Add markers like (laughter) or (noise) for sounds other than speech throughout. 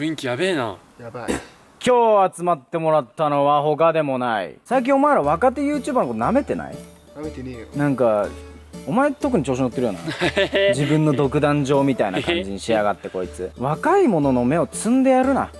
雰囲気やべえな。やばい。今日集まってもらったのは他でもない。最近お前ら若手 YouTuber のこと舐めてない？舐めてねえよ。なんかお前特に調子乗ってるよな。(laughs) 自分の独壇場みたいな感じにしやがってこいつ。若い者の目を摘んでやるな。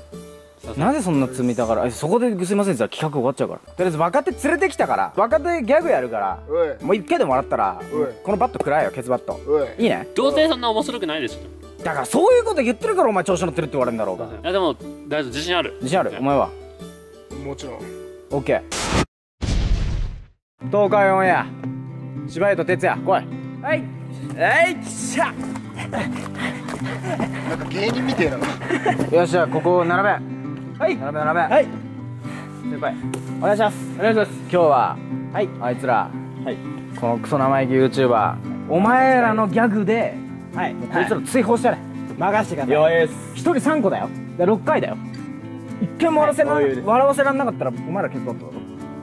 なぜそんな積みたからえそこですいません。って言ったら企画終わっちゃうから。とりあえず若手連れてきたから。若手ギャグやるから。もう一回でもらったらこのバット食らえよケツバット。いいね。どうせそんな面白くないでしょだからそういうこと言ってるからお前調子乗ってるって言われるんだろうが。いやでも大丈夫。自信ある。自信ある？お前は？もちろん。OK 東海オンエア。柴と哲也来い。はい。はいきしゃ。なんか芸人みてえな。よっしゃここ並べ。はい。並べ並べ。はい。先輩。お願いします。お願いします。今日ははい。あいつらはい。このクソ生意気 YouTuber お前らのギャグではい。こいつら追放してやれ。任してください。一人3個だよ。で6回だよ。一回も笑わせな、笑わせらんなかったらお前らケツバットだぞ。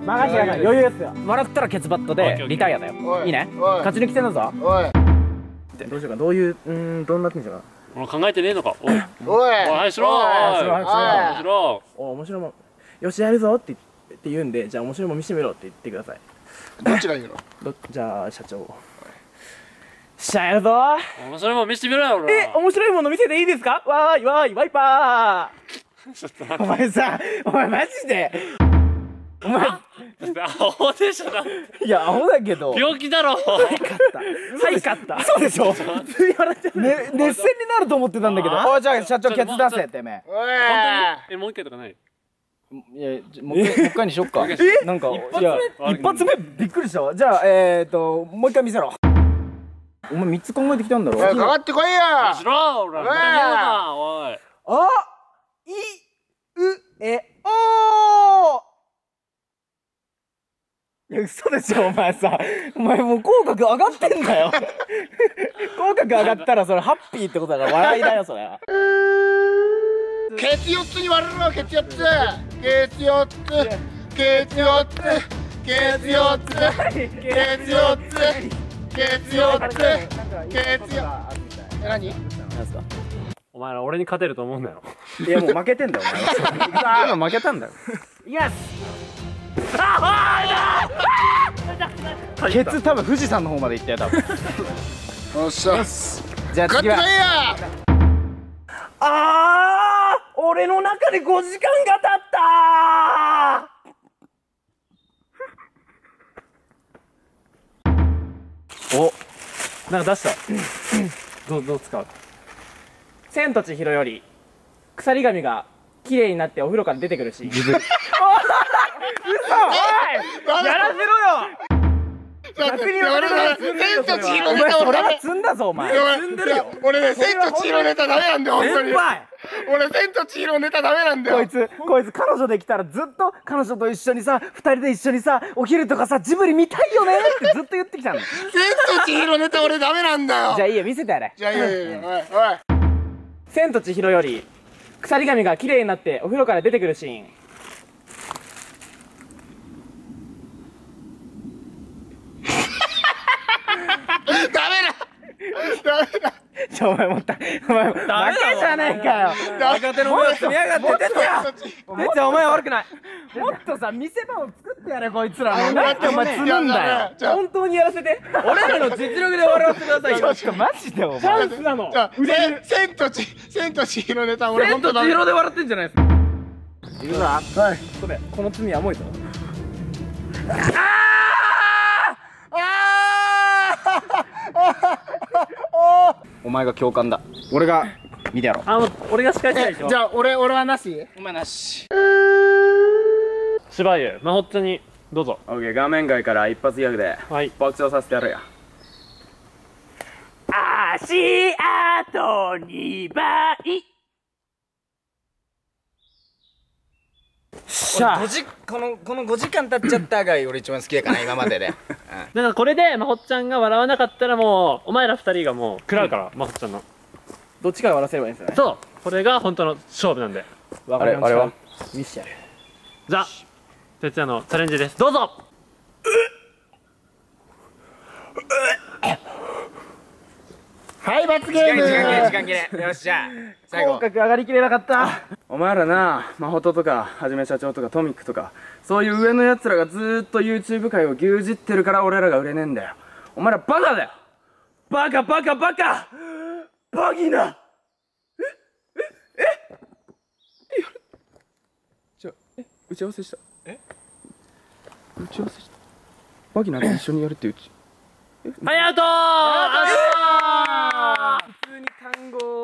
任してください。余裕です。よ。笑ったらケツバットでリタイアだよ。おい。いいね？おい。勝ち抜き戦だぞ。おい。どうしようかどういううんどんなってんじゃうか俺考えてねえのか。おい。おい。おいはいしろ。おい。おいしろ。はい。しろお面白いもん。よしやるぞってって言うんでじゃあ面白いもん見せてみろって言ってください。どっちがいいの？どじゃあ社長しゃやるぞ。面白いもん見せてみろよ俺え面白いもの見せていいですか？わーいわーいワイパー。お前さお前マジで。お前アホでしょだいやアホだけど。病気だろ。はい勝った。そうでしょ。普通に笑っちゃうね、熱戦になると思ってたんだけど。おいじゃあ社長ケツ出せてめおい本当に？えもう一回とかない？えいやもう一回にしよっか。え？なんか一発目？びっくりしたわ。じゃあえーともう一回見せろお前三つ考えてきたんだろ。かかってこいよしろ俺おおい。あいうえおいや嘘でしょお前さ。お前もう口角上がってんだよ。(laughs) 口角上がったらそれハッピーってことだから笑いだよそれケツ4つに割れるのケツ4つ。ケツ4つ。ケツ4つ。ケツ4つ。ケツ4つケツ4つケツ4つえ何？お前ら俺に勝てると思うんだよ。いやもう負けてんだよお前は。今負けたんだよ。ケツ多分富士山の方まで行ったよ多分。よっしゃ。じゃあ次は。あー俺の中で5時間が経ったおなんか出した？どうどう使う？千と千尋より鎖髪が綺麗になってお風呂から出てくるシーン。(laughs) 嘘！おい逆に千と千尋ネタ俺は積んだぞお前積んでるよ俺ね千と千尋ネタダメなんだよ。本当に俺千と千尋ネタダメなんだよ。こいつこいつ彼女できたらずっと彼女と一緒にさ二人で一緒にさお昼とかさジブリ見たいよねってずっと言ってきたの。じ千と千尋ネタ俺ダメなんだよ。ゃあいいよ見せてやれ。じゃあいやいやいやおい。おい千と千尋より鎖髪が綺麗になってお風呂から出てくるシーンダメだダメだちょお前もったお前負けじゃねえかよ。若手のも積み上がっててや哲也お前悪くない。もっとさ見せ場を作ってやれこいつらの。なんでお前積むんだよ。本当にやらせて。俺らの実力で笑わせてくださいよ。ちょっとマジでお前。チャンスなの。じゃあ千千と千千と千尋ネタ俺本当ダメで笑ってんじゃないですか。いくぞはい。ごめんこの罪は重いぞお前が教官だ。俺が見てやろう。あ俺が司会したいでしょ？じゃあ俺俺はなし？お前なし。芝居まほっちゃんにどうぞ。オッケー画面外から一発ギャグではい。爆笑させてやるよ足跡2倍。しゃあ。このこの5時間経っちゃったが俺一番好きやから今までで (laughs) だからこれでまほっちゃんが笑わなかったらもうお前ら二人がもう食らうからまほっちゃんの。どっちかが笑わせればいいんですよね？そう。これが本当の勝負なんで。わあれあれは？見せてやるじゃあ哲也のチャレンジです。どうぞはい罰ゲーム。時間時間切れよっしゃ。最後。口角上がりきれなかった。お前らな、マホトとか、はじめ社長とかトミックとか、そういう上の奴らがずーっと YouTube 界を牛耳ってるから俺らが売れねえんだよ。お前らバカだよ。バカバカバカ。バギナ。えええ。えやるじゃあ、え、打ち合わせした。え？打ち合わせした。バギナで一緒にやるってうち。はいアウトーアウ普通に単語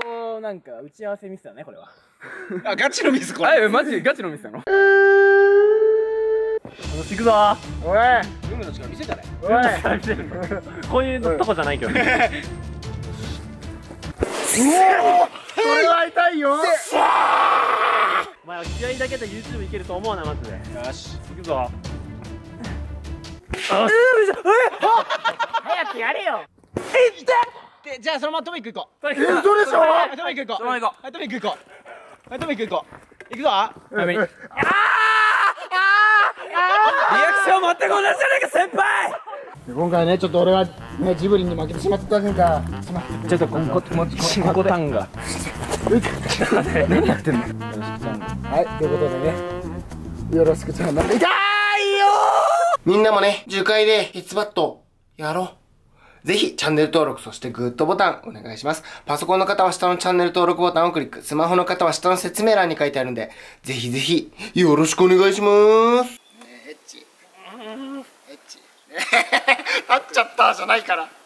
なんか打ち合わせミスだねこれは。(laughs) あガチのミスこあ、え、マジガチのミスなの。ト行くぞ。おいの力見せたね。おいこういうとこじゃないけど。(laughs) ねそれは痛いよ。お前は気合だけで YouTube いけると思うなマジで。よし。行くぞ。早くやれよでじゃあそのままトミック行こう。え嘘でしょ？はいトミック行こう。そのまま行こはいトミック行こう。はいトミック行こう。行くぞ。やめリアクション持ってこないじゃねえか先輩。今回ねちょっと俺はねジブリに負けてしまったんだちょっとここもここでタンがはいということでねよろしくちゃんなんで痛いよみんなもね樹海でヒッツバットやろうぜひチャンネル登録そしてグッドボタンお願いします。パソコンの方は下のチャンネル登録ボタンをクリック。スマホの方は下の説明欄に書いてあるんでぜひぜひよろしくお願いします。エッチ。エッチ。(laughs) 立っちゃったじゃないから。